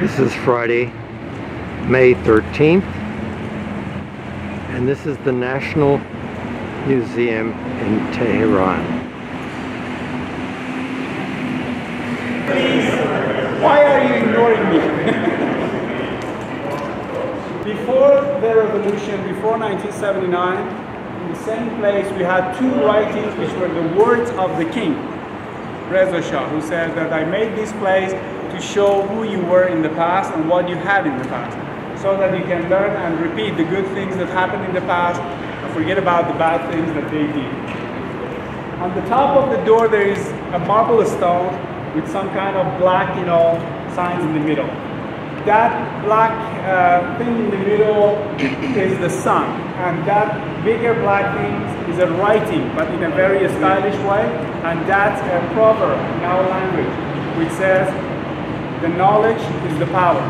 This is Friday, May 13th, and this is the National Museum in Tehran. Please, why are you ignoring me? before the revolution, before 1979, in the same place we had two writings which were the words of the king, Reza Shah, who said that I made this place to show who you were in the past and what you had in the past, so that you can learn and repeat the good things that happened in the past and forget about the bad things that they did. On the top of the door there is a marble stone with some kind of black, you know, signs in the middle that black uh, thing in the middle is the sun, and that bigger black thing is a writing, but in a very stylish way, and that's a proverb in our language, which says, the knowledge is the power.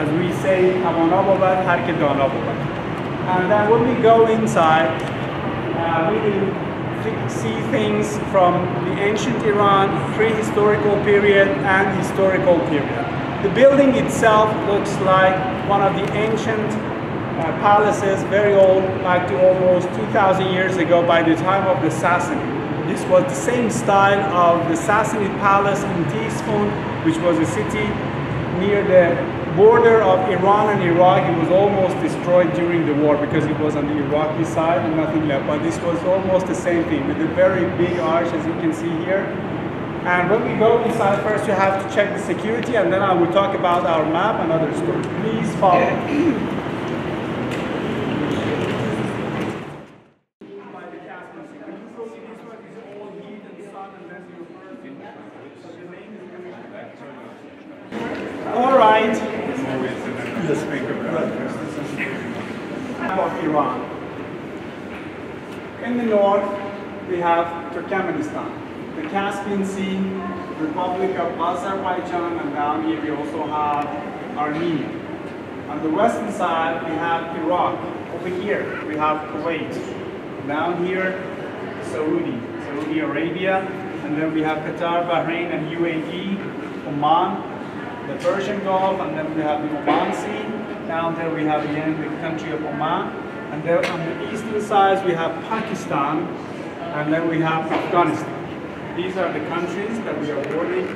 As we say, And then when we go inside, uh, we see things from the ancient Iran, prehistorical period, and historical period. The building itself looks like one of the ancient uh, palaces, very old, back to almost 2,000 years ago by the time of the Sassanid. This was the same style of the Sassanid palace in Tisfun, which was a city near the border of Iran and Iraq. It was almost destroyed during the war because it was on the Iraqi side and nothing left. But this was almost the same thing with a very big arch as you can see here. And when we go inside, first you have to check the security and then I will talk about our map and other stories. Please follow. All right. Map of Iran. In the north, we have Turkmenistan, the Caspian Sea, Republic of Azerbaijan, and down here we also have Armenia. On the western side, we have Iraq. Over here, we have Kuwait. Down here, Saudi, Saudi Arabia, and then we have Qatar, Bahrain, and UAE, Oman, the Persian Gulf, and then we have the Oman Sea. Down there we have again the country of Oman. And then on the eastern side we have Pakistan, and then we have Afghanistan. These are the countries that we are bordering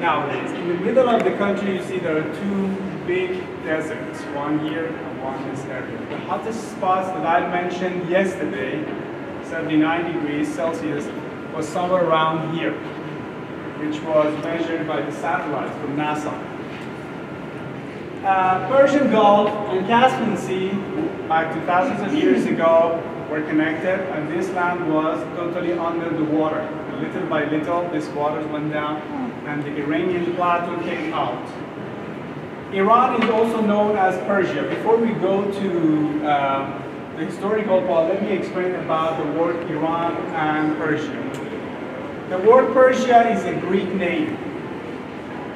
nowadays. In the middle of the country you see there are two big deserts, one here and one in this area. The hottest spots that I mentioned yesterday, 79 degrees Celsius, was somewhere around here which was measured by the satellites from NASA. Uh, Persian Gulf and Caspian Sea, back to thousands of years ago, were connected, and this land was totally under the water. Little by little, this water went down, and the Iranian plateau came out. Iran is also known as Persia. Before we go to uh, the historical part, let me explain about the word Iran and Persia. The word Persia is a Greek name.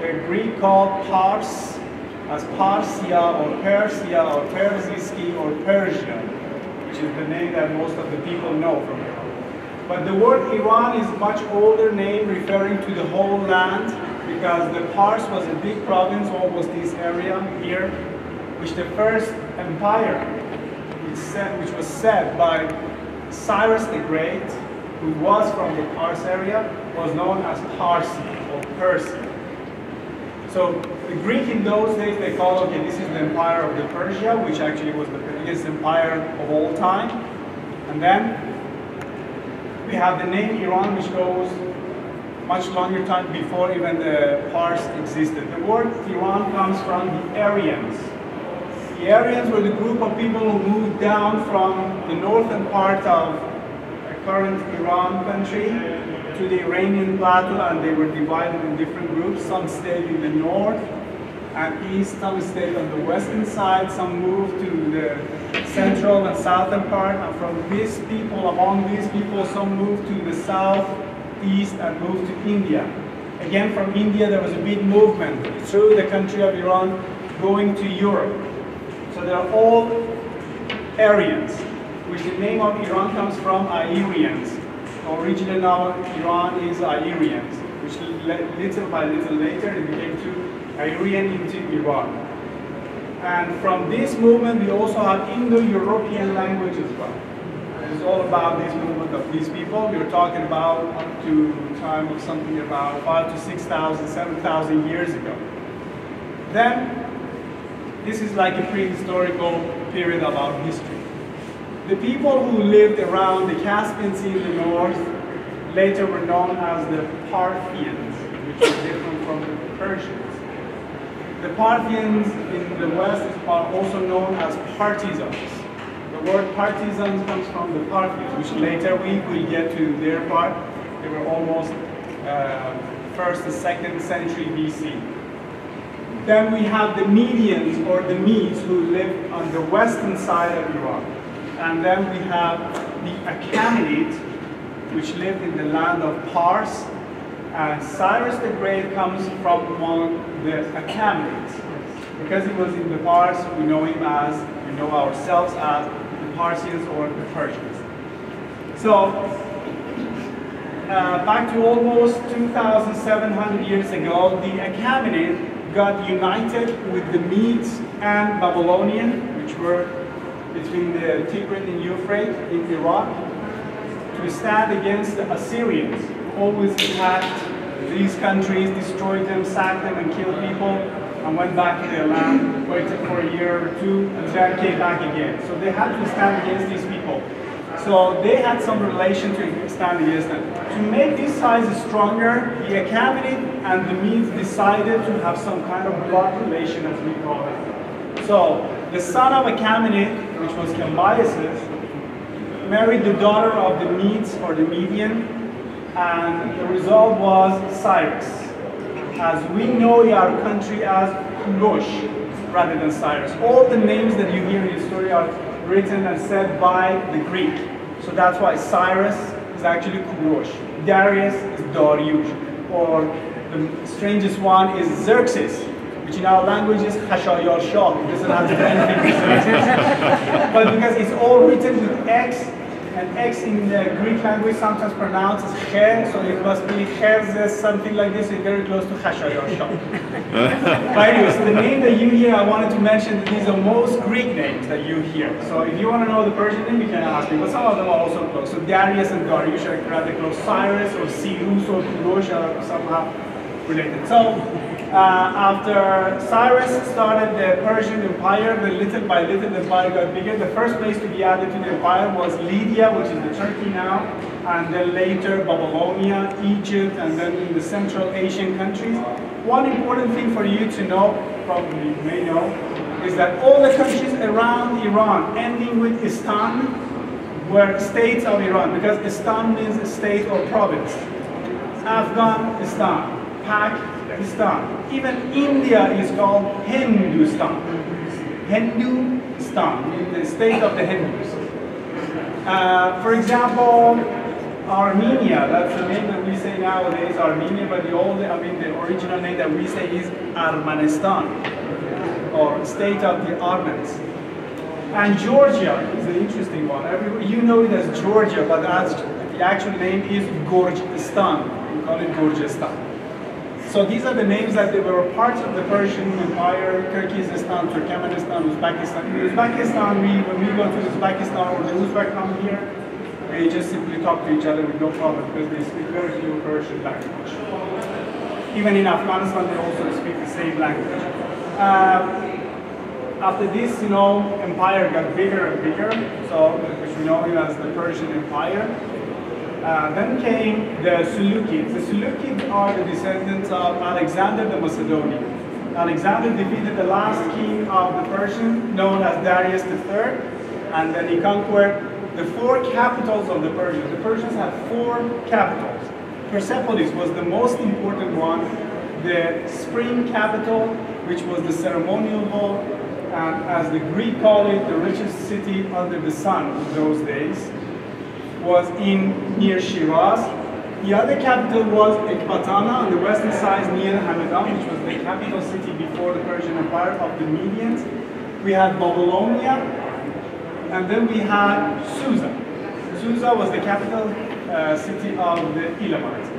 The Greek called Pars as Parsia or Persia or Persiski or Persia, which is the name that most of the people know from Iran. But the word Iran is a much older name referring to the whole land because the Pars was a big province, almost this area here, which the first empire, which, which was set by Cyrus the Great, who was from the Pars area, was known as Parsi or Persia. So the Greek in those days, they called, okay, this is the empire of the Persia, which actually was the biggest empire of all time. And then we have the name Iran, which goes much longer time before even the Pars existed. The word Iran comes from the Aryans. The Aryans were the group of people who moved down from the northern part of the current Iran country to the Iranian plateau and they were divided in different groups. Some stayed in the north and east, some stayed on the western side, some moved to the central and southern part and from these people, among these people, some moved to the south, east and moved to India. Again, from India there was a big movement through the country of Iran going to Europe. So they're all Aryans which the name of Iran comes from Aryans. Originally of Iran is Aryans, which little by little later it became to Illyrian into Iran. And from this movement, we also have Indo-European language as It's all about this movement of these people. We are talking about up to time of something about five to 6,000, 7,000 years ago. Then, this is like a prehistorical period of our history. The people who lived around the Caspian Sea in the north later were known as the Parthians, which is different from the Persians. The Parthians in the west are also known as partisans. The word partisans comes from the Parthians, which later we will get to their part. They were almost uh, first and second century BC. Then we have the Medians or the Medes who lived on the western side of Iran. And then we have the Achaemenids, which lived in the land of Pars. And Cyrus the Great comes from among the Achaemenids. Because he was in the Pars, we know him as, we know ourselves as the Parsians or the Persians. So, uh, back to almost 2,700 years ago, the Achaemenid got united with the Medes and Babylonian, which were between the Tigris and Euphrates in Iraq, to stand against the Assyrians, who always attacked these countries, destroyed them, sacked them, and killed people, and went back to their land, waited for a year or two, and then came back again. So they had to stand against these people. So they had some relation to stand against them. To make these sides stronger, the Achaemenid and the Medes decided to have some kind of blood relation, as we call it. So the son of Achaemenid, which was Cambyses, married the daughter of the Medes or the Median, and the result was Cyrus. As we know our country as Kurosh rather than Cyrus. All the names that you hear in the story are written and said by the Greek. So that's why Cyrus is actually Kurosh. Darius is Dariush. Or the strangest one is Xerxes, which in our language is Khashayar Shah. It doesn't have to be anything with Xerxes. but because it's all written with X, and X in the Greek language sometimes pronounced as Khe, so it must be Chezes, something like this, it's very close to Khashayar Shah. but anyways, the name that you hear, I wanted to mention that these are most Greek names that you hear. So if you want to know the Persian name, you can ask me, but some of them are also close. So Darius and Darius are rather close. Cyrus or Cyrus or Kurosh are somehow related. So Uh, after Cyrus started the Persian Empire, the little by little the empire got bigger. The first place to be added to the empire was Lydia, which is the Turkey now, and then later Babylonia, Egypt, and then in the Central Asian countries. One important thing for you to know, probably you may know, is that all the countries around Iran, ending with Istan, were states of Iran, because Istan means state or province. Afghanistan, Pakistan. Even India is called Hindustan. Hindustan, the state of the Hindus. Uh, for example, Armenia, that's the name that we say nowadays, Armenia, but the old, I mean, the original name that we say is Armanistan, or state of the Armenians. And Georgia is an interesting one. You know it as Georgia, but that's, the actual name is Gorgistan. We call it Gorgistan. So these are the names that they were parts of the Persian Empire, Kyrgyzstan, Turkmenistan, Uzbekistan. In Uzbekistan, we, when we go to Uzbekistan or the Uzbek come here, they just simply talk to each other with no problem because they speak very few Persian language. Even in Afghanistan, they also speak the same language. Uh, after this, you know, empire got bigger and bigger, so which we know as the Persian Empire. Uh, then came the Seleucids. The Seleucids are the descendants of Alexander the Macedonian. Alexander defeated the last king of the Persians, known as Darius III, and then he conquered the four capitals of the Persians. The Persians had four capitals. Persepolis was the most important one, the spring capital, which was the ceremonial hall, and as the Greek call it, the richest city under the sun in those days was in near Shiraz. The other capital was Ecbatana on the western side near Hamadan, which was the capital city before the Persian Empire of the Medians. We had Babylonia, and then we had Susa. Susa was the capital uh, city of the Elamites.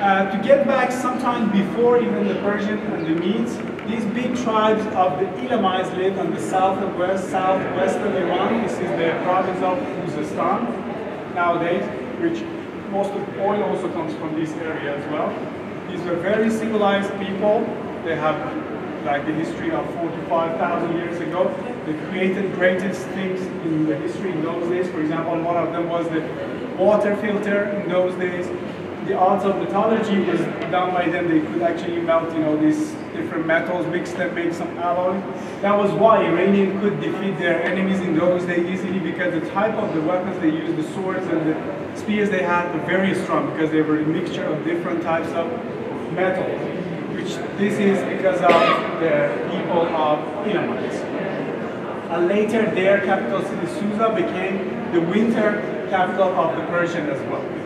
Uh, to get back sometime before even the Persian and the Medes, these big tribes of the Elamites lived on the south of west, southwest of Iran. This is the province of Khuzestan nowadays, which most of oil also comes from this area as well. These were very civilized people. They have like the history of four to 5,000 years ago. They created greatest things in the history in those days. For example, one of them was the water filter in those days. The arts of metallurgy was done by them. They could actually melt, you know, these different metals, mix them, make some alloy. That was why Iranian could defeat their enemies in those days easily because the type of the weapons they used, the swords and the spears they had were very strong because they were a mixture of different types of metals, which this is because of the people of Elamites. And later their capital city Susa became the winter capital of the Persian as well.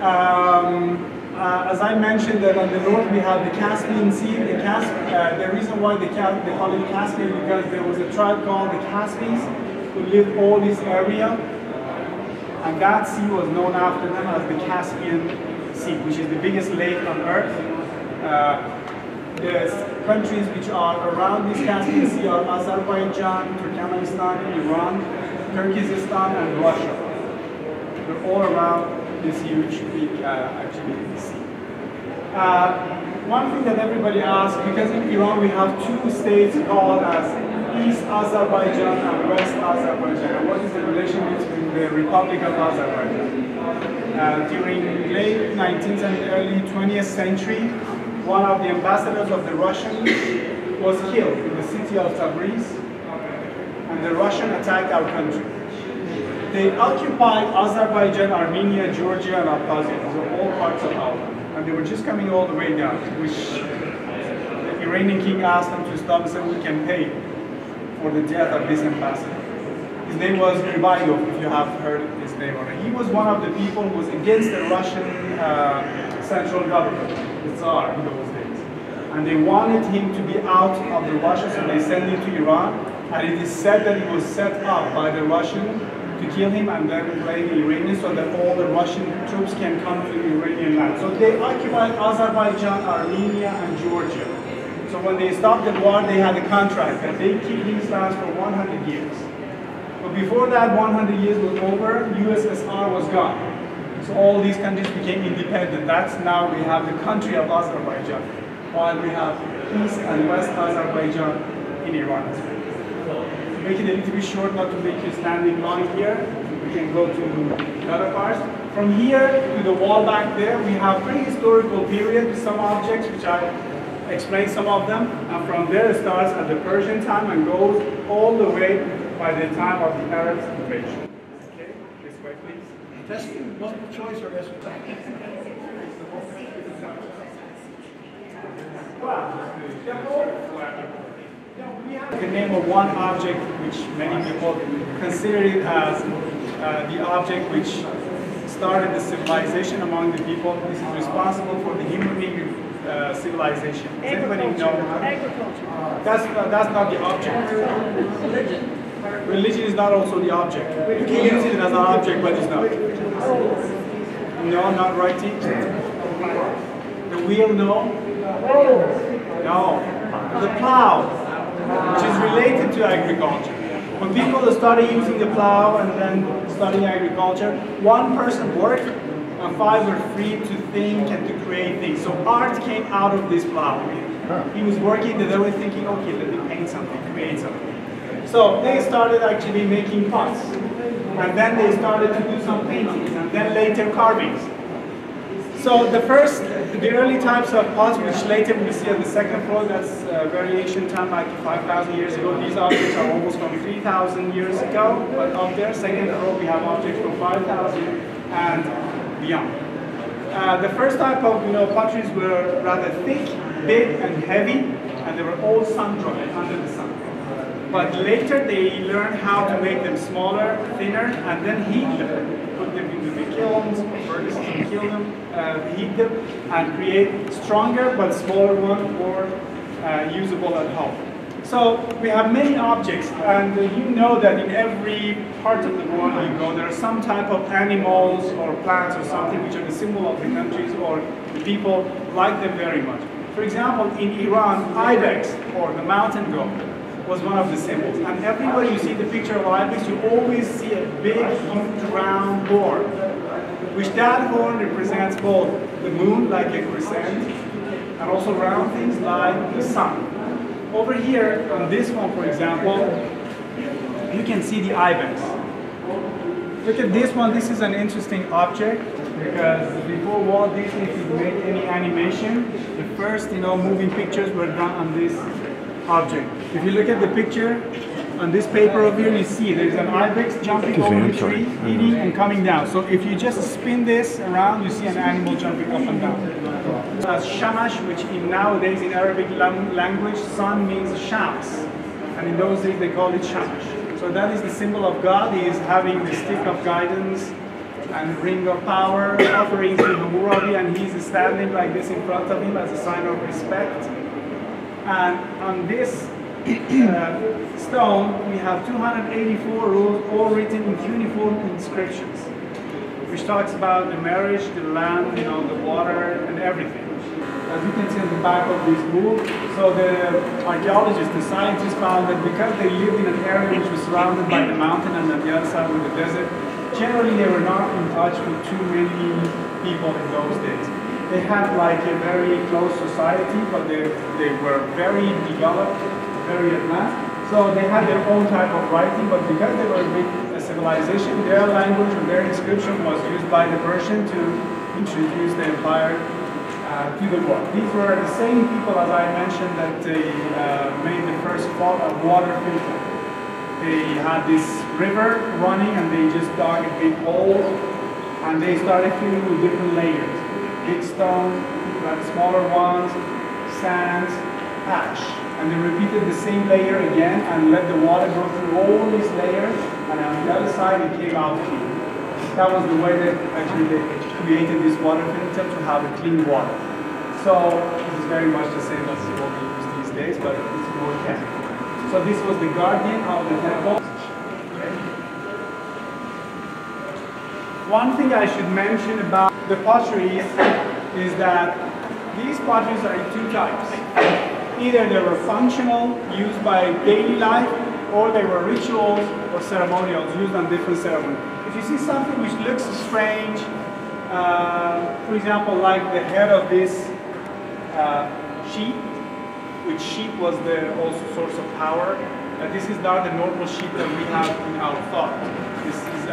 Um, uh, as I mentioned that on the north we have the Caspian Sea. The, Cas uh, the reason why they, they call it Caspian is because there was a tribe called the Caspians who lived all this area. And that sea was known after them as the Caspian Sea, which is the biggest lake on earth. Uh, the countries which are around this Caspian Sea are Azerbaijan, Turkmenistan, Iran, Kyrgyzstan, and Russia. They're all around this huge uh, actually sea. Uh, one thing that everybody asks, because in Iran we have two states called as East Azerbaijan and West Azerbaijan. What is the relation between the Republic of Azerbaijan? Uh, during late 19th and early 20th century, one of the ambassadors of the Russians was killed in the city of Tabriz, and the Russian attacked our country. They occupied Azerbaijan, Armenia, Georgia, and Abkhazia. These are all parts of Alban. And they were just coming all the way down, which the Iranian king asked them to stop and said, we can pay for the death of this ambassador. His name was Gribailov, if you have heard his name already. He was one of the people who was against the Russian uh, central government, the Tsar in those days. And they wanted him to be out of the Russia, so they sent him to Iran. And it is said that he was set up by the Russian to kill him and then blame the Iranians so that all the Russian troops can come to the Iranian land. So they occupied Azerbaijan, Armenia, and Georgia. So when they stopped the war, they had a contract that they keep these lands for 100 years. But before that 100 years was over, USSR was gone. So all these countries became independent. That's now we have the country of Azerbaijan, while we have East and West Azerbaijan in Iran make it a little bit short, not to make you standing long here. We can go to other parts. From here to the wall back there, we have prehistorical period, with some objects which I explained some of them. And from there it starts at the Persian time and goes all the way by the time of the Arabs invasion. Okay, this way please. Test multiple choice or yes Wow. I can name of one object which many people consider it as uh, the object which started the civilization among the people. This is responsible for the human uh, civilization. Does anybody know? Agriculture. That's, uh, that's not the object. Religion. Religion is not also the object. You can use it as an object, but it's not. No, not writing. The wheel, no. No. The plow which is related to agriculture. When people started using the plow and then studying agriculture, one person worked and five were free to think and to create things. So art came out of this plow. He was working, and they were thinking, okay, let me paint something, create something. So they started actually making pots. And then they started to do some paintings, and then later carvings. So the first, the early types of pots, which later we see on the second floor, that's uh, ancient time, like 5,000 years ago. These objects are almost from 3,000 years ago, but up there, second floor, we have objects from 5,000 and beyond. Uh, the first type of you know, potteries were rather thick, big, and heavy, and they were all sun-dried under the sun. But later they learned how to make them smaller, thinner, and then heat them, them into the kilns, furnaces, and kill them, uh, heat them and create stronger but smaller one for uh, usable at home. So we have many objects and you know that in every part of the world you go there are some type of animals or plants or something which are the symbol of the countries or the People like them very much. For example, in Iran, ibex, or the mountain goat, was one of the symbols. And everywhere you see the picture of ibex, you always see a big, round horn, which that horn represents both the moon, like a crescent, and also round things like the sun. Over here, on this one, for example, you can see the ibex. Look at this one. This is an interesting object because before Walt Disney could make any animation, the first, you know, moving pictures were done on this object. If you look at the picture on this paper over here, you see there's an ibex jumping Excuse over the tree, eating and coming down. So if you just spin this around, you see an animal jumping up and down. As shamash, which in nowadays in Arabic language, sun means shams, and in those days they called it shamash. So that is the symbol of God. He is having the stick of guidance and ring of power, offering to Hammurabi, and he's standing like this in front of him as a sign of respect. And on this uh, stone, we have 284 rules, all written in cuneiform inscriptions, which talks about the marriage, the land, you know, the water, and everything. As you can see on the back of this book, so the archaeologists, the scientists found that because they lived in an area which was surrounded by the mountain and on the other side was the desert, generally they were not in touch with too many people in those days. They had like a very close society, but they, they were very developed, very advanced. So they had their own type of writing, but because they were a big uh, civilization, their language or their inscription was used by the Persian to introduce the empire uh, to the world. These were the same people, as I mentioned, that they uh, made the first fa- of water filter. They had this river running and they just dug a big hole and they started filling with different layers. Big stones, got smaller ones, sands, ash. And they repeated the same layer again and let the water go through all these layers and on the other side it came out clean. That was the way that actually they created this water filter to have a clean water. So this is very much the same as what we use these days, but it's more chemical. So this was the guardian of the temple. One thing I should mention about the pottery is that these potteries are in two types. Either they were functional, used by daily life, or they were rituals or ceremonials used on different ceremonies. If you see something which looks strange, uh, for example, like the head of this uh, sheep, which sheep was the also source of power. This is not the normal sheep that we have in our thought.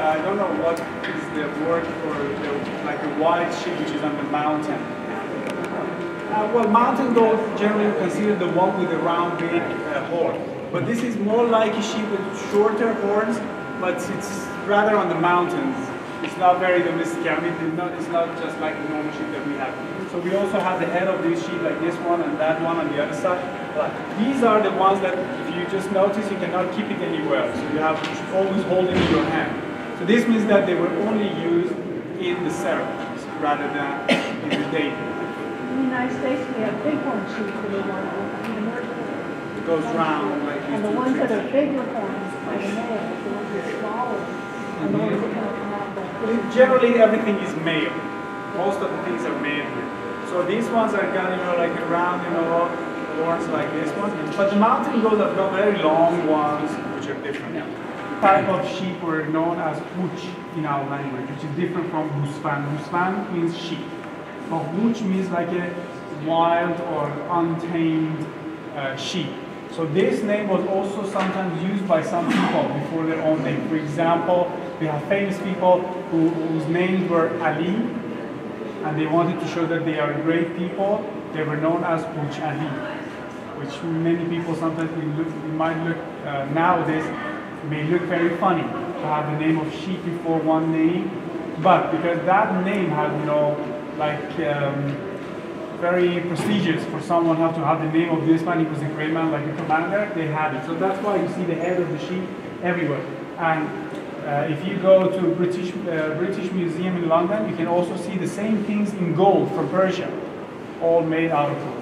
Is I don't know what is the word for the, like a white sheep which is on the mountain. Uh, well, mountain goat generally considered the one with the round big uh, horn, but this is more like a sheep with shorter horns, but it's rather on the mountains. It's not very domesticated. I mean, it's not, it's not just like the normal sheep that we have. So we also have the head of this sheep like this one and that one on the other side. But these are the ones that if you just notice, you cannot keep it anywhere. So you have always hold it in your hand. So this means that they were only used in the ceremonies rather than in the daily. In the United States, we have bighorn sheep that are one. It goes round like these And the ones that are bigger horns are the males, the ones that are smaller are the ones that come out. Generally, everything is male. Most of the things are male. So these ones are got, you know, like around, you know, horns like this one. But the mountain goats have got very long ones, which are different. Type of sheep were known as uch in our language, which is different from husvan. Husvan means sheep. But uch means like a wild or untamed uh, sheep. So this name was also sometimes used by some people before their own name. For example, we have famous people who, whose names were Ali, and they wanted to show that they are great people. They were known as Uch Ali, which many people sometimes look, might look uh, nowadays may look very funny to have the name of sheep before one name, but because that name had you know like um, very prestigious for someone have to have the name of this man. He was a great man, like a commander. They had it, so that's why you see the head of the sheep everywhere. And uh, if you go to British uh, British Museum in London, you can also see the same things in gold from Persia, all made out of gold.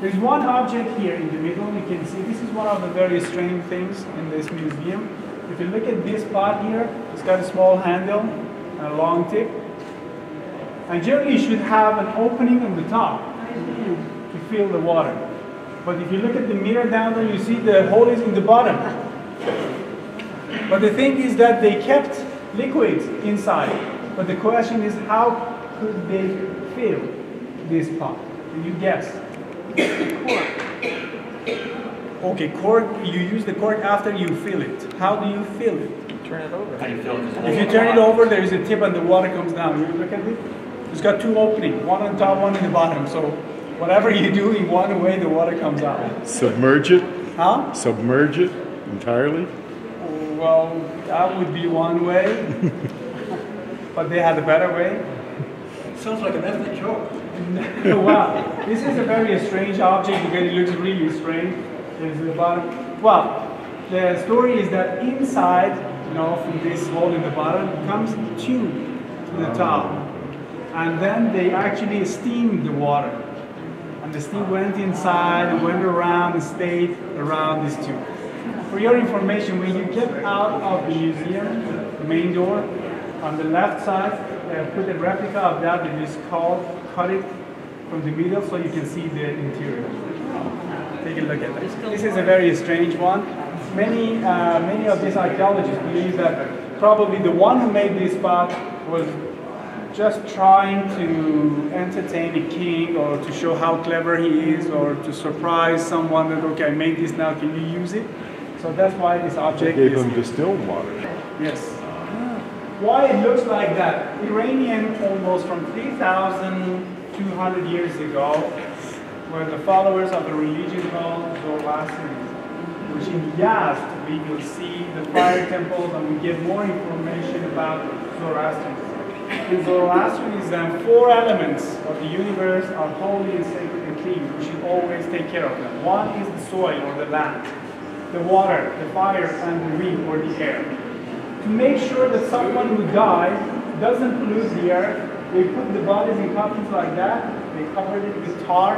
There's one object here in the middle. You can see this is one of the very strange things in this museum. If you look at this pot here, it's got a small handle and a long tip. And generally you should have an opening on the top to fill the water. But if you look at the mirror down there, you see the hole is in the bottom. But the thing is that they kept liquids inside. But the question is how could they fill this pot? Can you guess? Okay, cork, you use the cork after you fill it. How do you fill it? Turn it over. How do you fill it? If you turn it over, there is a tip and the water comes down. You look at it? It's got two openings, one on top, one in the bottom. So whatever you do in one way, the water comes out. Submerge it, Huh? submerge it entirely? Well, that would be one way. but they had a better way. Sounds like an ethnic joke. wow, this is a very strange object because it looks really strange. There's the bottom. Well, the story is that inside, you know, from this hole in the bottom, comes a tube to the top, and then they actually steamed the water, and the steam went inside, and went around, and stayed around this tube. For your information, when you get out of the museum, the main door, on the left side, uh, put a replica of that that is called, cut it from the middle so you can see the interior. Take a look at this. This is a very strange one. Many, uh, many of these archaeologists believe that probably the one who made this spot was just trying to entertain a king or to show how clever he is or to surprise someone that, okay, I made this now, can you use it? So that's why this object Gave is... them distilled water. Yes. Why it looks like that? Iranian almost from 3,200 years ago were the followers of the religion called Zoroastrianism, which in Yazd we will see the fire temples and we get more information about Zoroastrianism. In Zoroastrianism, four elements of the universe are holy and sacred and clean. We should always take care of them. One is the soil or the land, the water, the fire, and the wind or the air to make sure that someone who dies doesn't pollute the earth, they put the bodies in coffins like that, they covered it with tar.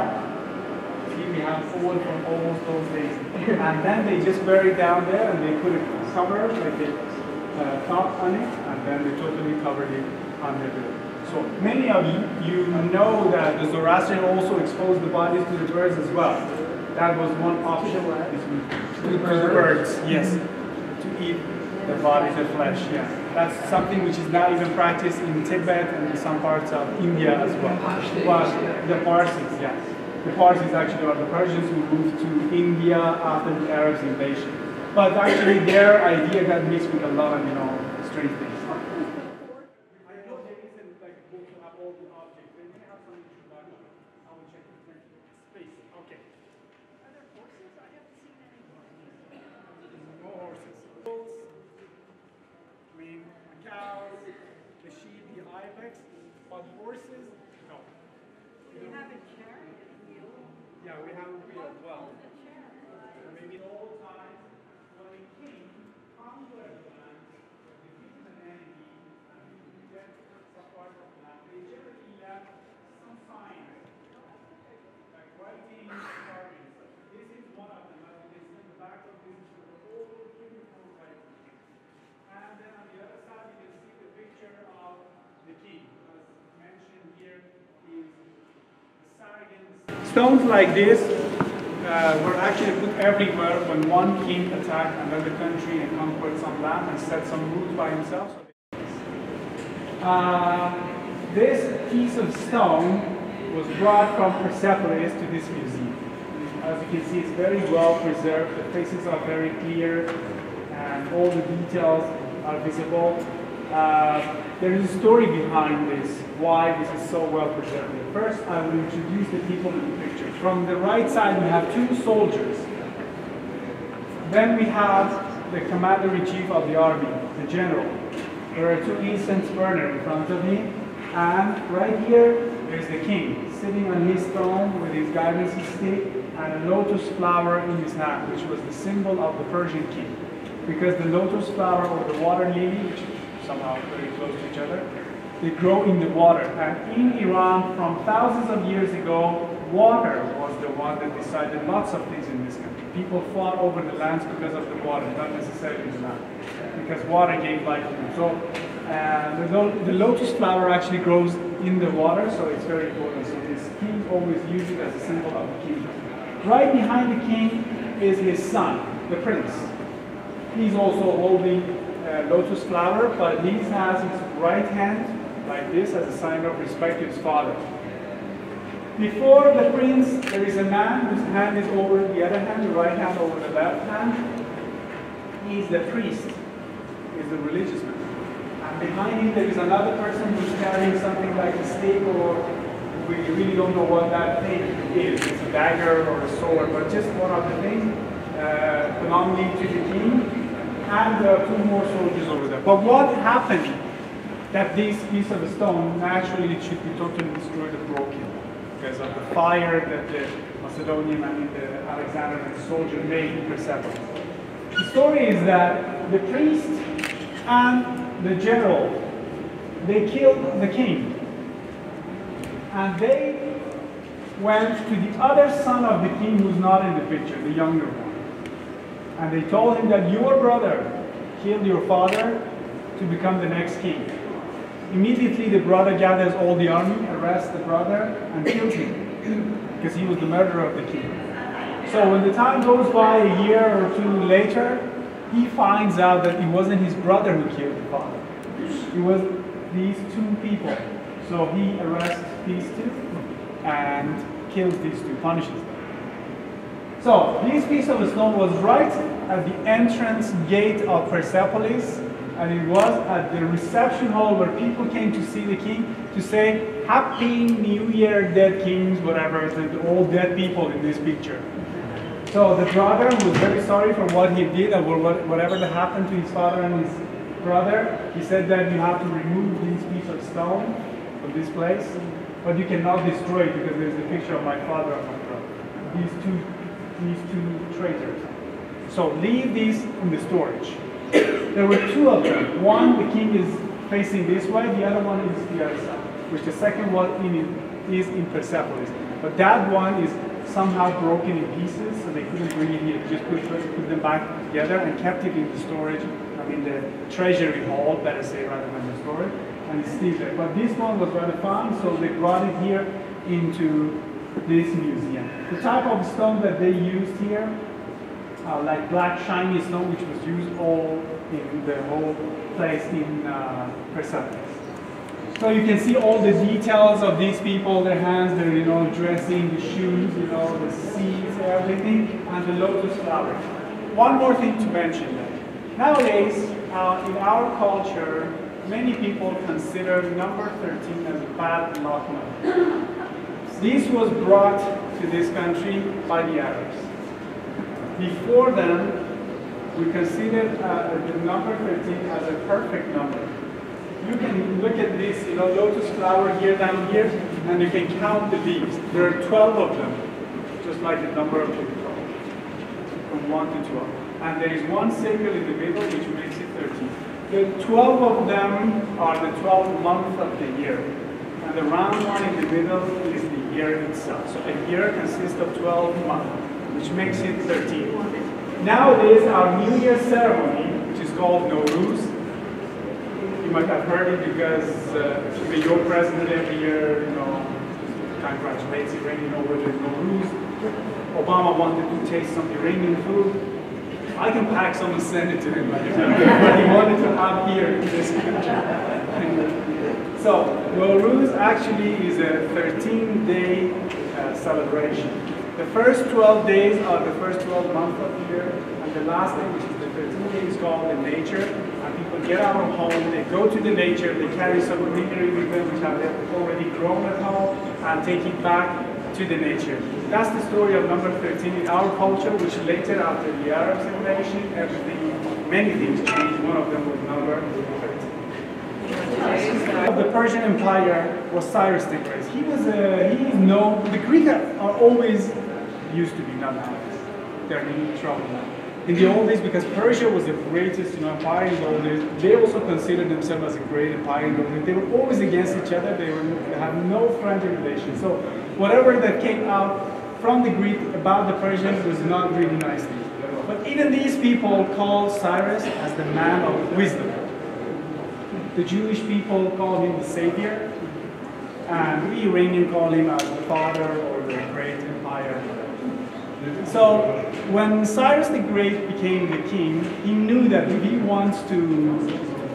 See, we have food from almost those days. and then they just bury it down there and they put a cover, like a uh, top on it, and then they totally covered it under the. So many of you, you know that the Zoroastrian also exposed the bodies to the birds as well. That was one option. To the birds, yes. To eat the body, the flesh, yeah. That's something which is not even practiced in Tibet and in some parts of India as well. But the Parsis, yeah. The Parsis actually are the Persians who moved to India after the Arabs invasion. But actually their idea got mixed with a lot of, you know, strange things. I know there isn't like a book to have all the objects. They may have some introduction. I will check the space. Okay. No horses. I mean, the cows, the sheep, the ibex, but horses, no. You have a chair and a wheel? Yeah, we have a wheel as well. Maybe in old times, when a king conquered land, defeated an enemy, and get some part of land, they generally left some signs, like writing, carving. This is one of them, as you can see in the back of this, the old beautiful writing. And then on the other side, you can see the picture of the king. As mentioned here is the Saragan. Stones like this uh, were actually put everywhere when one king attacked another country and conquered some land and set some rules by himself. Uh, this piece of stone was brought from Persepolis to this museum. As you can see, it's very well preserved. The faces are very clear and all the details are visible. Uh, there is a story behind this, why this is so well preserved. First, I will introduce the people in the picture. From the right side, we have two soldiers. Then we have the commander-in-chief of the army, the general. There are two incense burners in front of me. And right here, there's the king, sitting on his throne with his guidance stick and a lotus flower in his hand, which was the symbol of the Persian king. Because the lotus flower or the water lily, which somehow very close to each other, they grow in the water. And in Iran, from thousands of years ago, water was the one that decided lots of things in this country. People fought over the lands because of the water, not necessarily the land, because water gave life to them. So uh, the, the lotus flower actually grows in the water, so it's very important. So this king always used it as a symbol of the king. Right behind the king is his son, the prince. He's also holding a lotus flower, but he has his right hand like this as a sign of respect to his father. Before the prince, there is a man whose hand is over the other hand, the right hand over the left hand. He is the priest, he is the religious man. And behind him, there is another person who's carrying something like a stick, or we really don't know what that thing is. It's a dagger or a sword, but just one of the things uh, belonging to the king. And are two more soldiers over there. But what happened that this piece of stone naturally should be totally destroyed or broken because of the fire that the Macedonian and the Alexandrian soldier made in Persepolis. The story is that the priest and the general they killed the king and they went to the other son of the king who's not in the picture, the younger one. And they told him that your brother killed your father to become the next king. Immediately the brother gathers all the army, arrests the brother, and kills him because he was the murderer of the king. So when the time goes by a year or two later, he finds out that it wasn't his brother who killed the father. It was these two people. So he arrests these two and kills these two, punishes them. So this piece of stone was right at the entrance gate of Persepolis, and it was at the reception hall where people came to see the king to say, Happy New Year, dead kings, whatever, the all dead people in this picture. So the brother was very sorry for what he did and whatever that happened to his father and his brother. He said that you have to remove this piece of stone from this place, but you cannot destroy it because there's a picture of my father and my brother. These two, these two traitors. So leave these in the storage. There were two of them. One, the king is facing this way, the other one is the other side, which the second one in, is in Persepolis. But that one is somehow broken in pieces, so they couldn't bring it here. Just put, put them back together and kept it in the storage, I mean the treasury hall, better say, rather than the storage, and it's still there. But this one was rather fine, so they brought it here into this museum. The type of stone that they used here uh, like black shiny snow, which was used all in the whole place in uh, Persepolis. So you can see all the details of these people, their hands, their you know dressing, the shoes, you know the seeds, everything, and the lotus flower. One more thing to mention that nowadays uh, in our culture, many people consider number 13 as a bad luck number. This was brought to this country by the Arabs. Before them, we considered uh, the number 13 as a perfect number. You can look at this, you know, lotus flower here, down here, and you can count the leaves. There are 12 of them, just like the number of the 12, from 1 to 12. And there is one circle in the middle, which makes it 13. The 12 of them are the 12 months of the year. And the round one in the middle is the year itself. So a year consists of 12 months which makes it 13. Nowadays, our New Year ceremony, which is called Nowruz, you might have heard it because uh, your president every year, you know, congratulates Iranian over the Nowruz. Obama wanted to taste some Iranian food. I can pack some and send it to him, but he wanted to have here in this country. so, Nowruz actually is a 13-day uh, celebration. The first 12 days are the first 12 months of the year, and the last day, which is the 13th day, is called the nature. And people get out of home, they go to the nature, they carry some greenery with them, which have already grown at home, and take it back to the nature. That's the story of number 13 in our culture, which later, after the Arab invasion, everything, many things changed. One of them was number 13. Of the Persian Empire was Cyrus the Great. He was a, he is known, the Greeks are always used to be not nowadays. They're in trouble now. In the old days, because Persia was the greatest you know, empire in the old days, they also considered themselves as a great empire in the old days. They were always against each other. They, were, they had no friendly relations. So whatever that came out from the Greek about the Persians was not really nice things. But even these people call Cyrus as the man of wisdom. The Jewish people call him the savior. And we Iranian call him as the father or the great empire. So when Cyrus the Great became the king, he knew that if he wants to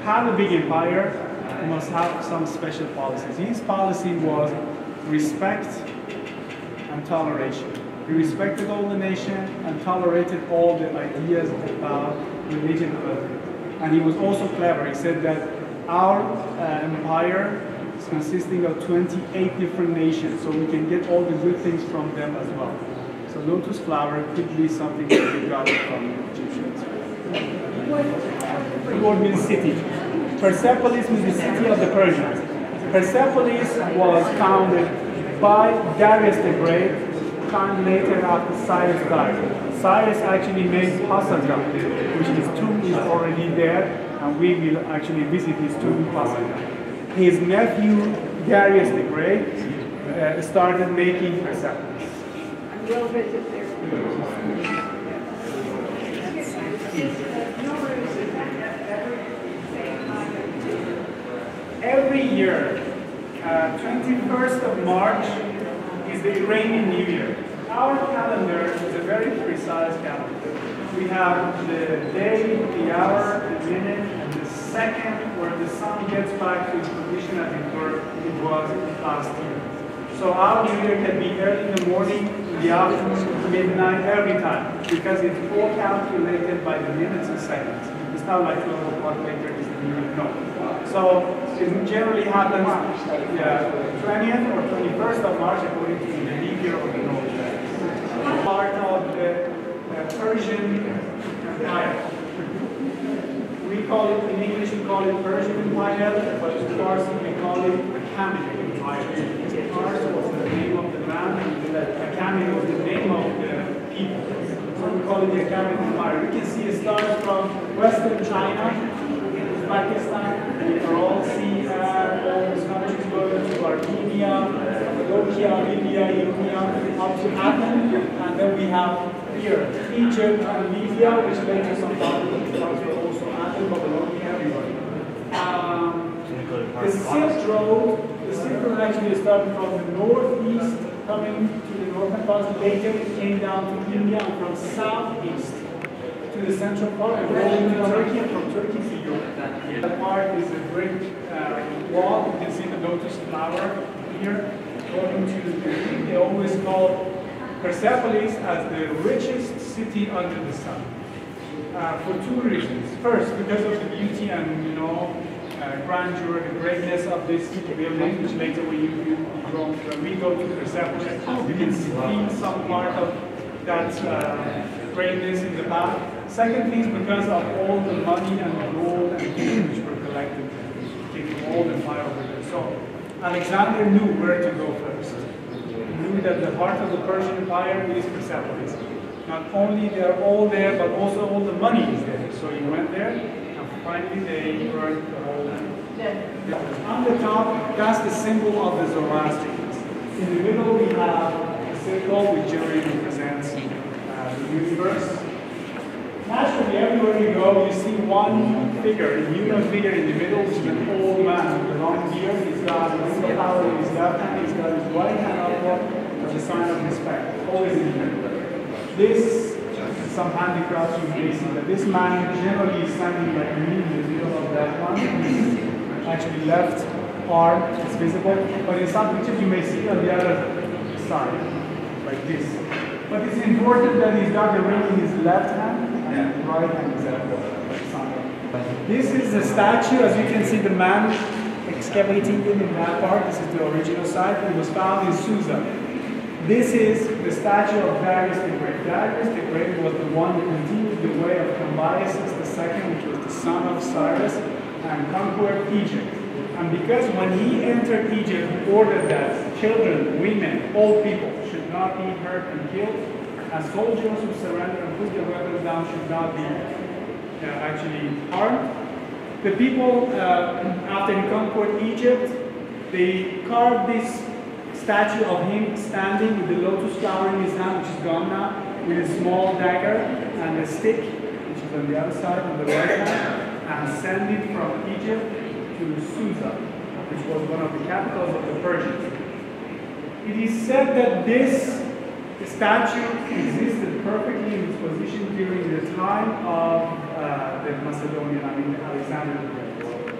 have a big empire, he must have some special policies. His policy was respect and toleration. He respected all the nation and tolerated all the ideas about religion. And he was also clever. He said that our uh, empire is consisting of 28 different nations, so we can get all the good things from them as well. So lotus flower could be something that we got from Egyptians. Word means city. Persepolis means the city of the Persians. Persepolis was founded by Darius the Great, time later after Cyrus died. Cyrus actually made Pasaka, which his tomb is already there, and we will actually visit his tomb in Pasaka. His nephew Darius the Great uh, started making Persepolis. Every year, uh, 21st of March is the Iranian New Year. Our calendar is a very precise calendar. We have the day, the hour, the minute, and the second where the sun gets back to its position as it was last year. So our New Year can be early in the morning, in the afternoon, midnight, every time, because it's all calculated by the minutes and seconds. It's not like 12 o'clock is the Year, no. So it generally happens yeah, 20th or 21st of March according to the leap year of the North. Part of the uh, Persian Empire. We call it, in English we call it Persian Empire, but in Farsi we call it Achaemenid Empire. Farsi was the name of the man, and Achaemenid was the name of the people. So we call it the Achaemenid Empire. We can see it starts from western China, Pakistan, you can all see uh, all these countries going to Armenia, Cappadocia, Libya, Ionia, up to Athens, and then we have here Egypt and Libya, which later some part were also Athens, Babylonia, everybody. Um, the Silk Road, Road actually started from the northeast, coming to the northern parts. Later it came down to India, and from southeast to the central part, going to Turkey, and from Turkey to Europe. That part is a brick uh, wall. You can see the lotus flower here. Going to the, they always call Persepolis as the richest city under the sun. Uh, for two reasons. First, because of the beauty and you know grandeur, the greatness of this building, which later you go, when we go to the Persepolis, you can see some part of that uh, greatness in the back. Second thing is because of all the money and gold and things which were collected taking all the fire over there. So Alexander knew where to go first. He knew that the heart of the Persian Empire is Persepolis. Not only they're all there, but also all the money is there. So he went there, and finally they burned the whole. On the top, that's the symbol of the Zoroastrians. In the middle, we have a circle which generally represents uh, the universe. Naturally, everywhere you go, you see one figure, a human figure in the middle, which is an old man with a long beard. He's got a single power in his left hand, he's got his right hand upward as a sign of respect, always in the middle. This, some handicrafts you may see that this man generally is standing like me in the middle of that one. Actually left arm is visible, but in some pictures you may see it on the other side, like this. But it's important that he's got the ring in his left hand and his right hand is up. This is the statue, as you can see the man excavating it in that part. This is the original site. It was found in Susa. This is the statue of Darius the Great. Darius the Great was the one who continued the way of Cambyses II, which was the son of Cyrus, and conquered Egypt. And because when he entered Egypt, he ordered that children, women, old people should not be hurt and killed, and soldiers who surrender and put their weapons down should not be uh, actually harmed. The people, uh, after he conquered Egypt, they carved this statue of him standing with the lotus flower in his hand, which is gone now, with a small dagger and a stick, which is on the other side, on the right hand, and send it from Egypt to Susa. which was one of the capitals of the Persians. It is said that this statue existed perfectly in its position during the time of uh, the Macedonian, I mean Alexander the Great.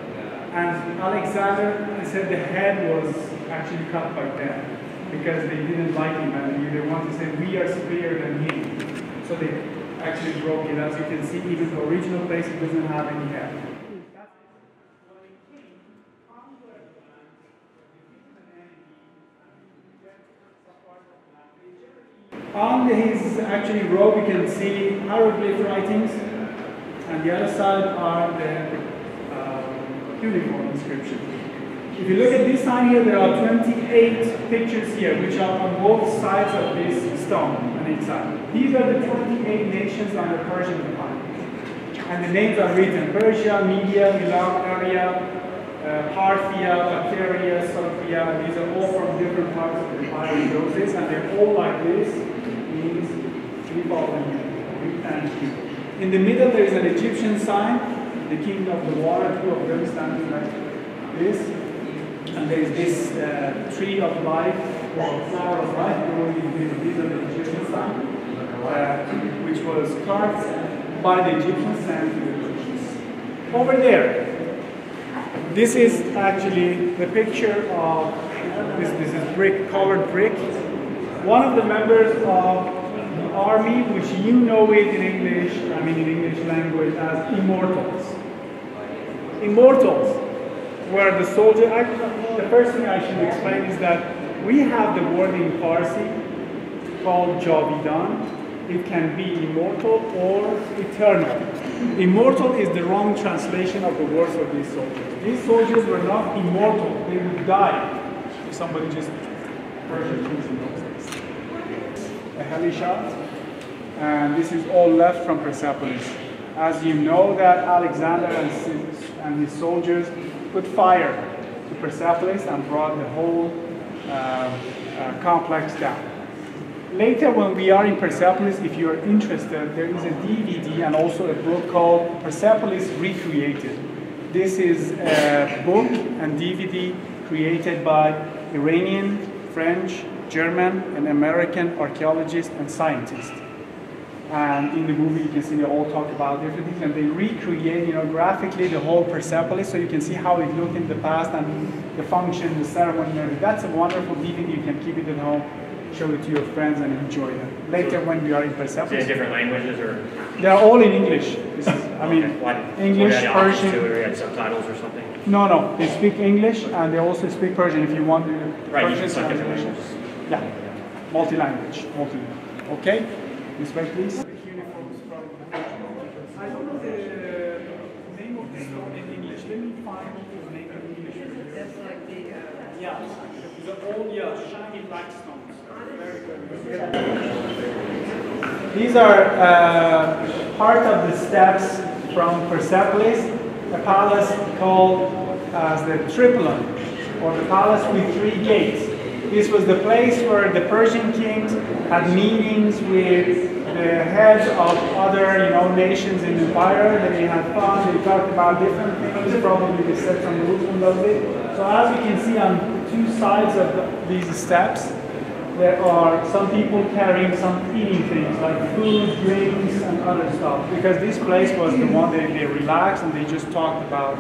And Alexander he said the head was actually cut by them because they didn't like him and they want to say we are superior than him. So they actually broke it. As you can see, even the original it doesn't have any head. On his actually robe, you can see hieroglyph writings, and the other side are the uh, cuneiform inscription. If you look at this sign here, there are 28 pictures here, which are on both sides of this stone on each side. These are the 28 nations under Persian Empire. And the names are written Persia, Media, Milan, Arya, uh, Parthia, Bactria, Sophia. These are all from different parts of the empire in those days, and they're all like this. Means. Thank you. In the middle, there is an Egyptian sign, the king of the water, two of them standing like this. And there is this uh, tree of life, which was carved by the Egyptians and the Persians. Over there, this is actually the picture of this. This is brick, colored brick. One of the members of the army, which you know it in English, I mean in English language, as immortals. Immortals were the soldier. I, the first thing I should explain is that we have the word in Farsi called Javidan. It can be immortal or eternal. Immortal is the wrong translation of the words of these soldiers. These soldiers were not immortal, they would die if somebody just persecutes those days. A heli shot, and this is all left from Persepolis. As you know that Alexander and his, soldiers put fire to Persepolis and brought the whole Uh, uh, complex down. Later, when we are in Persepolis, if you're interested, there is a DVD and also a book called Persepolis Recreated. This is a book and DVD created by Iranian, French, German, and American archaeologists and scientists. And in the movie, you can see they all talk about different things, and they recreate, you know, graphically the whole Persepolis, so you can see how it looked in the past and the function, the ceremony, and. That's a wonderful DVD. You can keep it at home, show it to your friends, and enjoy it. Later, when we are in Persepolis, in different languages or? they're all in English. This is, I mean, Okay, why- English, we had the option Persian. to, or we had subtitles or something? No, no, they speak English and they also speak Persian. If you want Right, Persian you can select different languages. Yeah, multi-language, multi. Okay, this way, please. I don't know the name of the in English. Let me find the name in English. That's like the, uh, Yeah, the old, yeah, shiny black stones. Very good. These are uh, part of the steps from Persepolis, a palace called as the Tripylon, or the palace with three gates. This was the place where the Persian kings had meetings with the heads of other, you know, nations in the empire. They had fun. They talked about different things. Probably they said some rules from those days. So as you can see on two sides of the, these steps, there are some people carrying some eating things like food, drinks, and other stuff. Because this place was the one they, they relaxed and they just talked about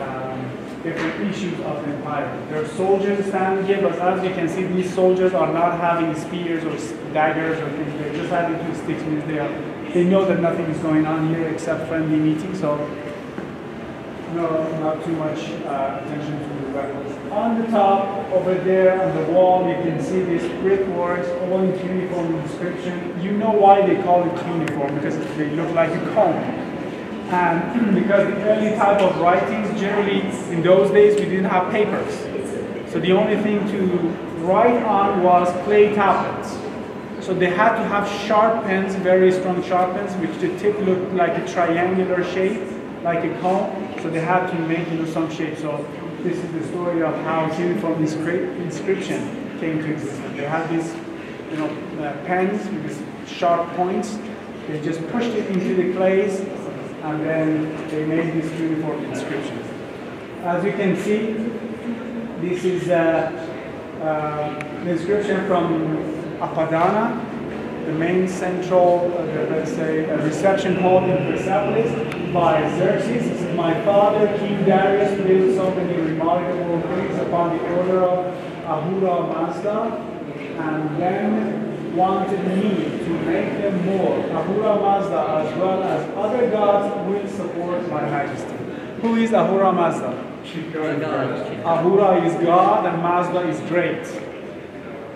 um, different issues of empire. There are soldiers standing here, but as you can see, these soldiers are not having spears or daggers or things. They're just having two sticks. Means they are, they know that nothing is going on here except friendly meeting. So no, not too much uh, attention to the weapons. On the top, over there on the wall, you can see these brickworks, all in cuneiform inscription. You know why they call it cuneiform, because they look like a cone. And because the early type of writings, generally in those days, we didn't have papers. So the only thing to write on was clay tablets. So they had to have sharp pens, very strong sharp pens, which the tip looked like a triangular shape, like a cone. So they had to make you know some shape. So this is the story of how cuneiform inscri- inscription came to exist. They had these, you know, uh, pens with these sharp points. They just pushed it into the clays, and then they made this cuneiform inscription. As you can see, This is uh, uh, the inscription from Apadana, the main central, uh, let's say, uh, reception hall in Persepolis by Xerxes. My father, King Darius, built so many remarkable things upon the order of Ahura Mazda, and then wanted me to make them more. Ahura Mazda, as well as other gods, will support my majesty. Who is Ahura Mazda? Ahura is God and Mazda is great.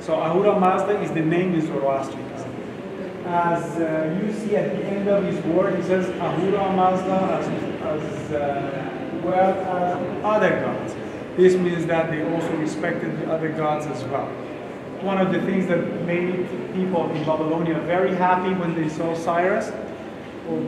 So Ahura Mazda is the name in Zoroastrianism. As uh, you see at the end of his word, he says Ahura Mazda as, as uh, well as other gods. This means that they also respected the other gods as well. One of the things that made people in Babylonia very happy when they saw Cyrus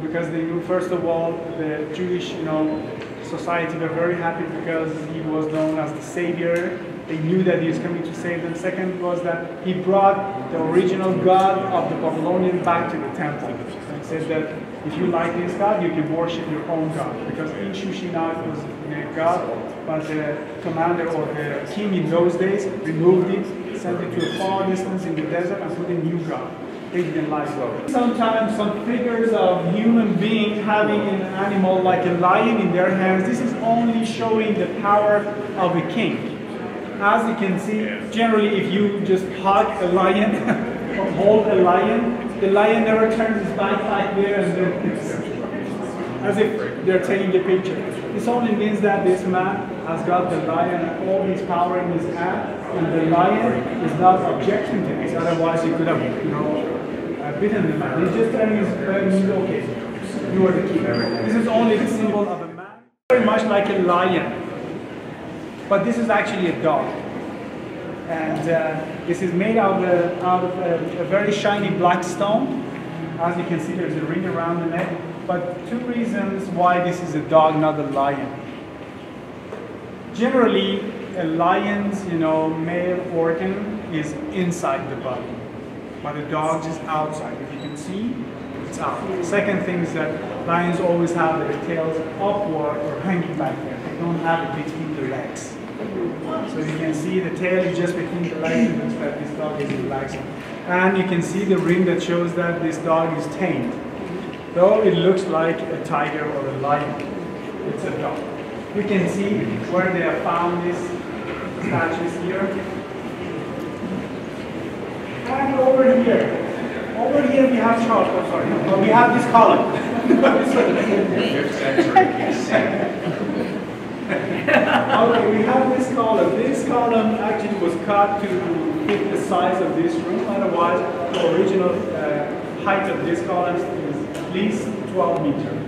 because they knew, first of all, the Jewish, you know, society were very happy because he was known as the savior. They knew that he was coming to save them. Second was that he brought the original God of the Babylonian back to the temple. And he said that if you like this God, you can worship your own God. Because each Shushinite was a god, but the commander or the king in those days removed it, sent it to a far distance in the desert, and put a new God. They didn't like it. Sometimes some figures of human being having an animal like a lion in their hands, this is only showing the power of a king. As you can see, generally if you just hug a lion or hold a lion, the lion never turns his back like this as if they're taking a picture. This only means that this man has got the lion and all his power in his hand, and the lion is not objecting to this. Otherwise, he could have, you know, uh, bitten the man. He's just telling his friend, okay, you are the king. This is only the symbol of a man, very much like a lion, but this is actually a dog. And uh, this is made out of, out of a, a very shiny black stone. As you can see, there's a ring around the neck. But two reasons why this is a dog, not a lion. Generally, a lion's, you know, male organ is inside the body, but a dog's is outside. If you can see, it's out. Second thing is that lions always have their tails upward or hanging back there. They don't have it between the legs. So you can see the tail is just between the legs and this dog is relaxing. And you can see the ring that shows that this dog is tamed. Though it looks like a tiger or a lion, it's a dog. You can see where they have found these statues here. And over here, over here we have Charles, oh sorry, we have this column. Okay, we have this column. This column actually was cut to fit the size of this room. Otherwise, the original uh, height of this column is at least 12 meters.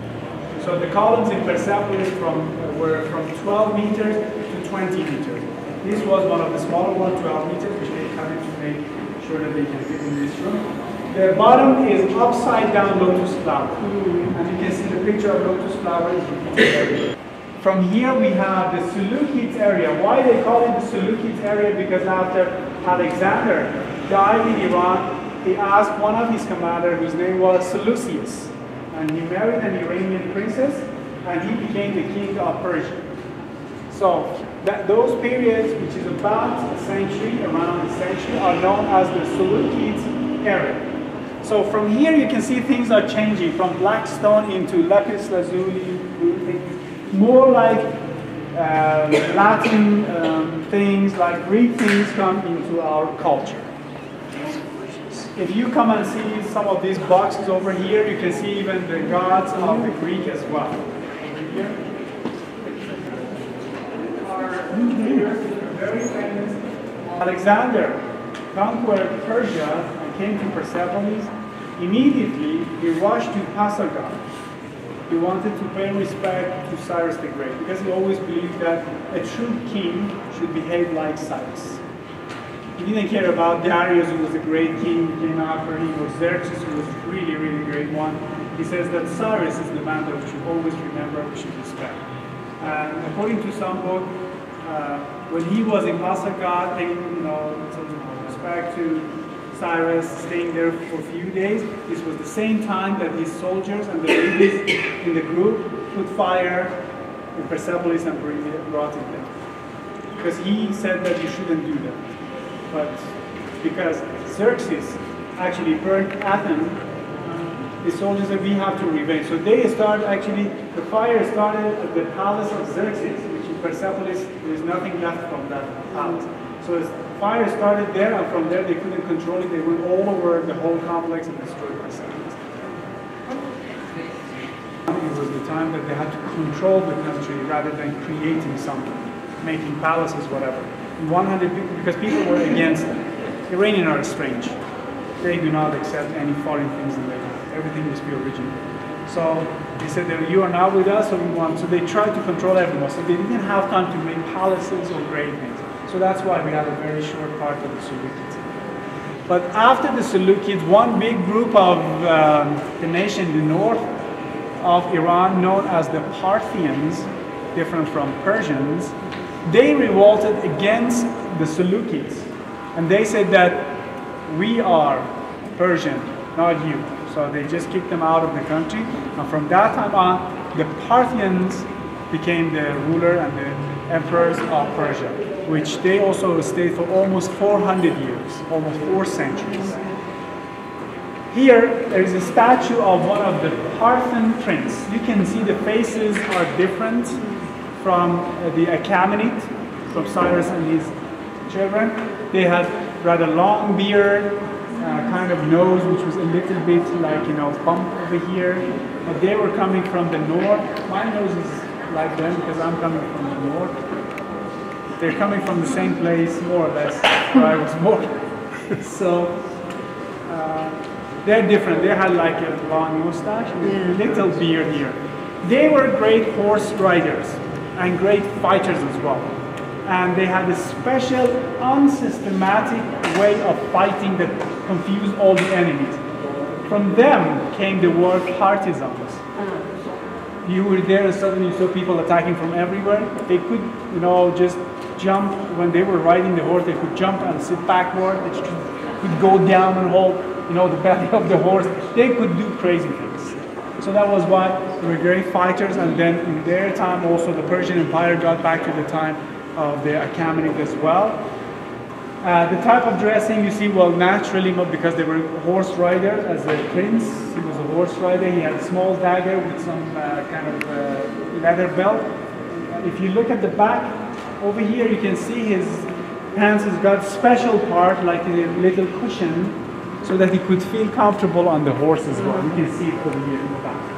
So the columns in Persepolis from, were from 12 meters to 20 meters. This was one of the smaller ones, 12 meters, which they it to make sure that they can fit in this room. The bottom is upside down lotus flower. And you can see the picture of lotus flower from here we have the Seleucids area. Why they call it the Seleucids area? Because after Alexander died in Iran, he asked one of his commanders, whose name was Seleucus, and he married an Iranian princess, and he became the king of Persia. So that, those periods, which is about a century, around a century, are known as the Seleucids era. So from here you can see things are changing from black stone into lapis lazuli, more like um, Latin um, things, like Greek things come into our culture. If you come and see some of these boxes over here, you can see even the gods of the Greek as well. Alexander conquered Persia and came to Persepolis. Immediately, he rushed to Pasargadae he wanted to pay respect to Cyrus the Great because he always believed that a true king should behave like Cyrus. He didn't care about Darius, who was a great king, who came after him, or Xerxes, who was a really, really great one. He says that Cyrus is the man that we should always remember, we should respect. And according to some book, uh, when he was in Pasargadae, paying you know, some respect to Cyrus staying there for a few days. This was the same time that his soldiers and the ladies in the group put fire in Persepolis and brought it down. because he said that you shouldn't do that. But because Xerxes actually burned Athens, the soldiers said we have to revenge. So they started actually, the fire started at the palace of Xerxes, which in Persepolis, there's nothing left from that palace. So the fire started there, and from there they couldn't control it. They went all over the whole complex and destroyed Persepolis. It was the time that they had to control the country rather than creating something, making palaces, whatever. 100 people, because people were against them. Iranians are strange. They do not accept any foreign things in their life. Everything must be original. So they said you are now with us, so we want. So they tried to control everyone. So they didn't have time to make palaces or great things. So that's why we had a very short part of the Seleucids. But after the Seleucids, one big group of um, the nation in the north of Iran, known as the Parthians, different from Persians, they revolted against the Seleucids. And they said that we are Persian, not you. So they just kicked them out of the country. And from that time on, the Parthians became the ruler and the emperors of Persia, which they also stayed for almost 400 years, almost four centuries. Here, there is a statue of one of the Parthian prince. You can see the faces are different from uh, the Achaemenid, from Cyrus and his children. They had rather long beard, uh, kind of nose, which was a little bit like, you know, bump over here. But they were coming from the north. My nose is like them because I'm coming from the north. They're coming from the same place, more or less, where I was born. so, uh, they're different. They had like a long mustache little beard here. They were great horse riders and great fighters as well. And they had a special, unsystematic way of fighting that confused all the enemies. From them came the word partisans. You were there and suddenly you saw people attacking from everywhere. They could, you know, just jump when they were riding the horse. They could jump and sit backward. They could go down and hold, you know, the belly of the horse. They could do crazy things. So that was why they were great fighters. And then in their time, also the Persian Empire got back to the time of the Achaemenid as well. Uh, the type of dressing you see, well, naturally, because they were horse riders. As a prince, he was a horse rider. He had a small dagger with some uh, kind of uh, leather belt. If you look at the back over here, you can see his pants has got special part, like a little cushion, so that he could feel comfortable on the horse as well. You can see it over here in the back.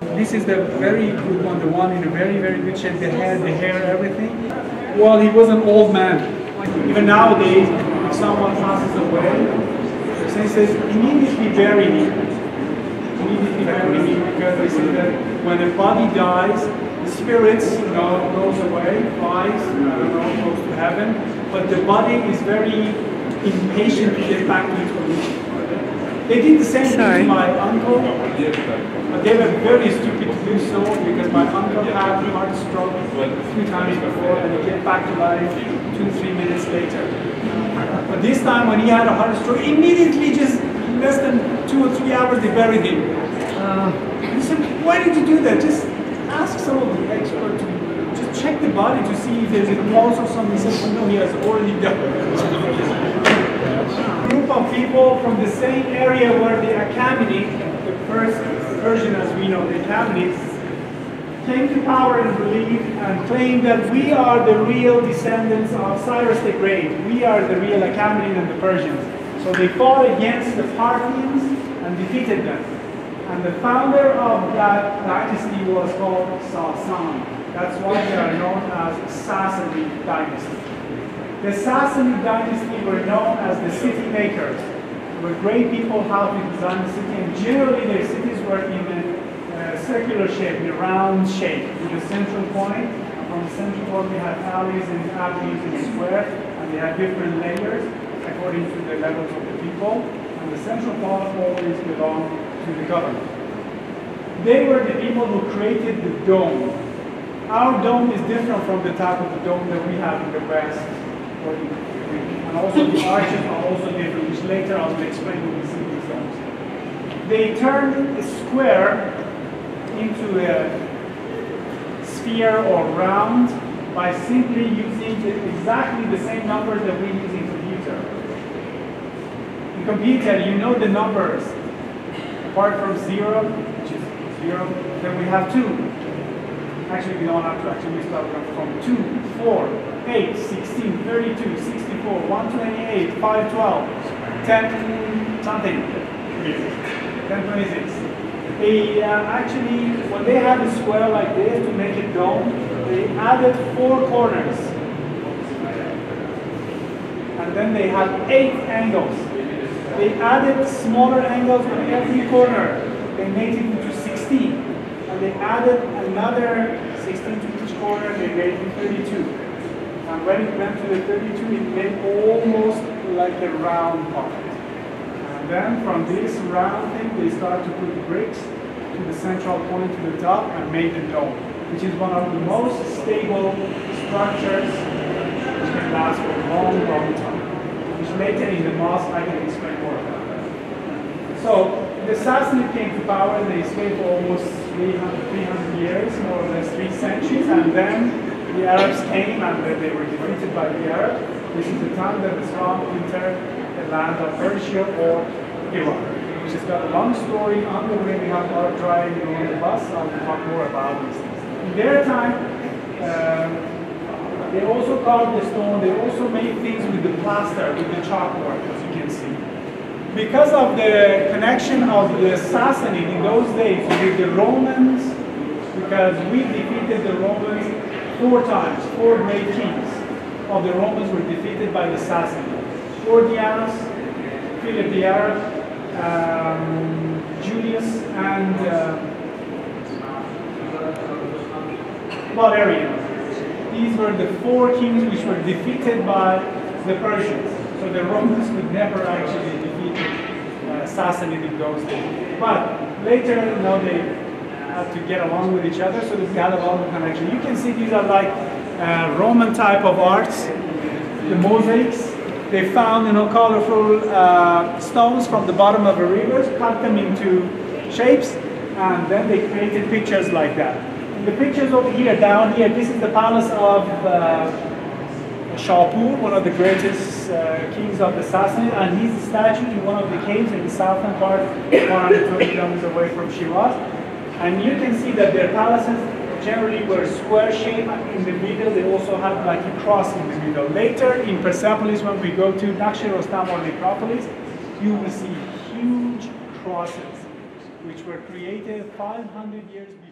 This is the very good one, the one in a very, very good shape, the head, the hair, everything. Well, he was an old man. Even nowadays, if someone passes away, so he says, immediately bury him. Immediately bury him because they say that when a body dies, the spirit you know, goes away, flies, uh, I don't know, goes to heaven, but the body is very impatient to get back to its origin. They did the same thing to my uncle, but they were very stupid to do so because my uncle had heart stroke a few times before and he came back to life two, three minutes later. But this time when he had a heart stroke, immediately just less than two or three hours they buried him. Uh, he said, why did you do that? Just ask some of the experts to just check the body to see if there's a pulse or something. He said, "Oh, no, he has already done group of people from the same area where the Achaemenid, the first Persian as we know, the Achaemenids, came to power and believed and claimed that we are the real descendants of Cyrus the Great. We are the real Achaemenid and the Persians. So they fought against the Parthians and defeated them. And the founder of that dynasty was called Sasan. That's why they are known as Sassanid dynasty. The Sassanid dynasty were known as the city makers. They were great people how to design the city, and generally their cities were in uh, circular shape, a round shape, with a central point. And from the central point, we have alleys and avenues in a square, and they have different layers according to the levels of the people. And the central part always belonged to the government. They were the people who created the dome. Our dome is different from the type of the dome that we have in the West. And also the arches are also different, which later I will explain when we see these domes. They turned a square into a sphere or round by simply using the, exactly the same numbers that we use in computer. In computer, you know the numbers. Apart from zero, which is zero, then we have two. Actually, we don't have to. Actually, start from 2, 4, 8, 16, 32, 64, 128, 512, 10 something. 1026. They uh, actually, when they had a square like this to make a dome, they added four corners. And then they had eight angles. They added smaller angles on every corner. They made it into 16. And they added another 16 to each corner. They made it 32. And when it went to the 32, it made almost like a round part. Then from this round thing, they started to put the bricks to the central point to the top and made the dome, which is one of the most stable structures which can last for a long, long time. Which later in the mosque I can explain more about that. So the Sassanids came to power, and they stayed for almost 300, 300 years, more or less three centuries, and then the Arabs came and they were defeated by the Arabs. This is the time that Islam entered the land of Persia or Iran, which has got a long story. On the way, we have our driving on the bus. I will talk more about these things. In their time, um, they also carved the stone. They also made things with the plaster, with the chalkboard, as you can see. Because of the connection of the Sassanid in those days with the Romans, because we defeated the Romans four times, four great kings of the Romans were defeated by the Sassanids. Philip the Arab, um, Julius, and uh, Valerian. These were the four kings which were defeated by the Persians. So the Romans could never actually defeat uh, Sassanid in those days. But later, know, they had to get along with each other, so they got along with connection. You can see these are like uh, Roman type of arts, the mosaics. They found, you know, colorful uh, stones from the bottom of a river, cut them into shapes, and then they created pictures like that. And the pictures over here, down here, this is the palace of uh, Shapur, one of the greatest uh, kings of the Sassanid, and he's statue in one of the caves in the southern part, 120 kilometers away from Shiraz. And you can see that their palaces generally were square shaped in the middle. They also had like a cross in the middle. Later in Persepolis, when we go to Naqsh-e Rostam or Necropolis, you will see huge crosses, which were created 500 years before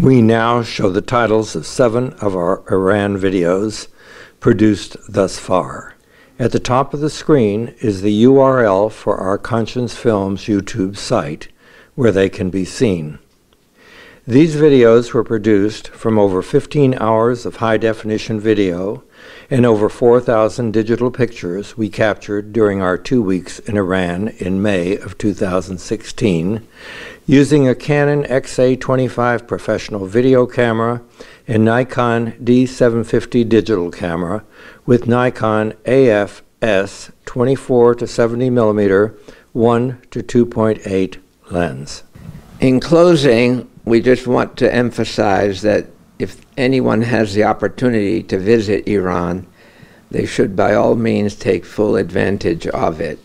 We now show the titles of seven of our Iran videos produced thus far. At the top of the screen is the URL for our Conscience Films YouTube site, where they can be seen. These videos were produced from over 15 hours of high definition video and over 4,000 digital pictures we captured during our two weeks in Iran in May of 2016 using a Canon XA25 professional video camera and Nikon D750 digital camera with Nikon AFS 24 to 70 millimeter 1 to 2.8 lens. In closing, we just want to emphasize that if anyone has the opportunity to visit Iran, they should by all means take full advantage of it.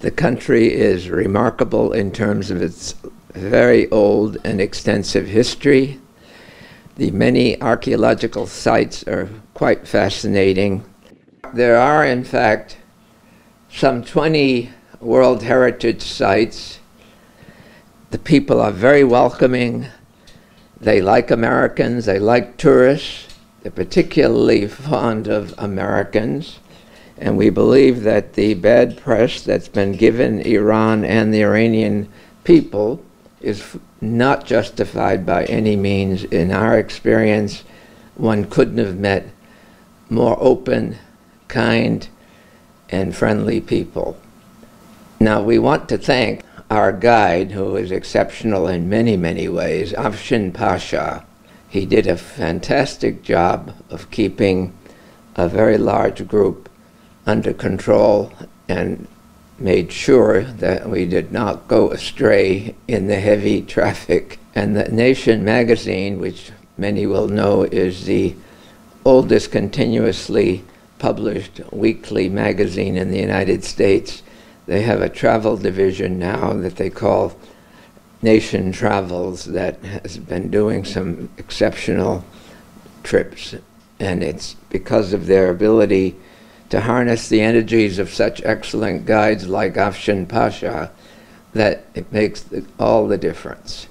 The country is remarkable in terms of its very old and extensive history. The many archaeological sites are quite fascinating. There are, in fact, some 20 World Heritage sites. The people are very welcoming. They like Americans, they like tourists. They're particularly fond of Americans. And we believe that the bad press that's been given Iran and the Iranian people is not justified by any means. In our experience, one couldn't have met more open, kind, and friendly people. Now, we want to thank our guide, who is exceptional in many, many ways, Afshin Pasha. He did a fantastic job of keeping a very large group under control and made sure that we did not go astray in the heavy traffic. And the Nation magazine, which many will know is the oldest continuously published weekly magazine in the United States, they have a travel division now that they call Nation Travels that has been doing some exceptional trips. And it's because of their ability to harness the energies of such excellent guides like Afshin Pasha that it makes the, all the difference.